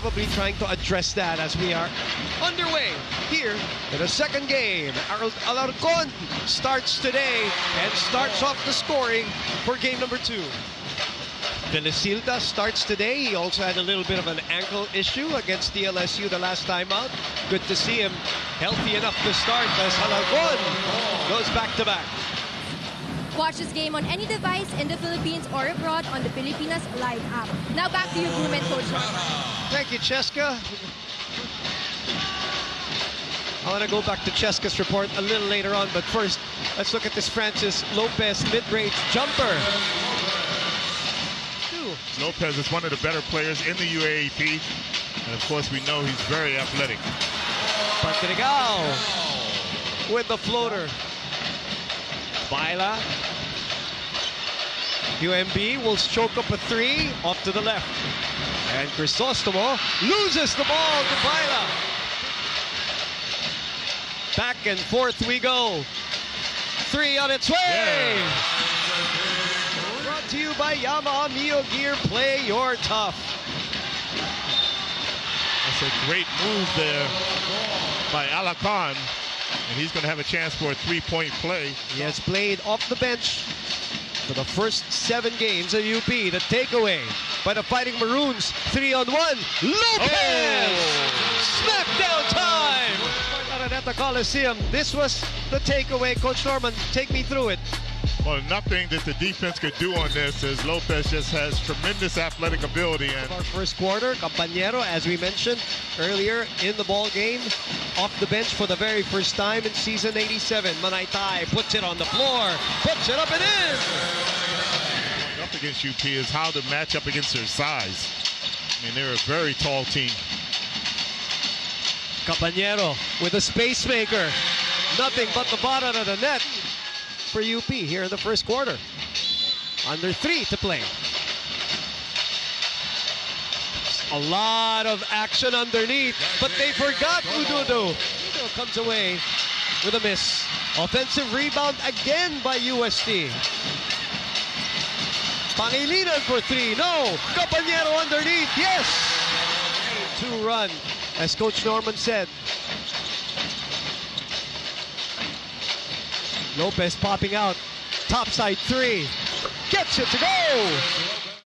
probably trying to address that as we are underway here in the second game. Ar- Alarcon starts today and starts off the scoring for game number two. Delasilda starts today. He also had a little bit of an ankle issue against DLSU the last time out. Good to see him healthy enough to start as Alarcon goes back to back. Watch this game on any device in the Philippines or abroad on the Pilipinas Live app. Now back to you, Boom and Coach. Thank you, Cheska. I want to go back to Cheska's report a little later on, but first, let's look at this Francis Lopez mid-range jumper. Lopez is one of the better players in the UAAP. And of course, we know he's very athletic. Padrigao with the floater. Baila. QMB will choke up a three off to the left. And Crisostomo loses the ball to Baila. Back and forth we go. Three on its way. Brought to you by Yamaha Mio Gear. Play your tough. That's a great move there by Alarcon. And he's going to have a chance for a three-point play. He has played off the bench for the first seven games of UP. The takeaway by the Fighting Maroons. Three on one. Lopez! Oh. Smackdown time! At the Coliseum. This was the takeaway. Coach Norman, take me through it. Well, nothing that the defense could do on this as Lopez just has tremendous athletic ability. And Our first quarter, Cabañero, as we mentioned earlier in the ball game, off the bench for the very first time in season 87. Manaytay puts it on the floor, puts it up and in. up against UP is how to match up against their size. I mean, they're a very tall team. Cabañero with a space maker. Nothing but the bottom of the net for UP here in the first quarter. Under three to play. A lot of action underneath, but they forgot Ududo. Ududo comes away with a miss. Offensive rebound again by UST. Pangilinan for three. No. Cabañero underneath. Yes. Two run, as Coach Norman said. Lopez popping out. Topside three. Gets it to go.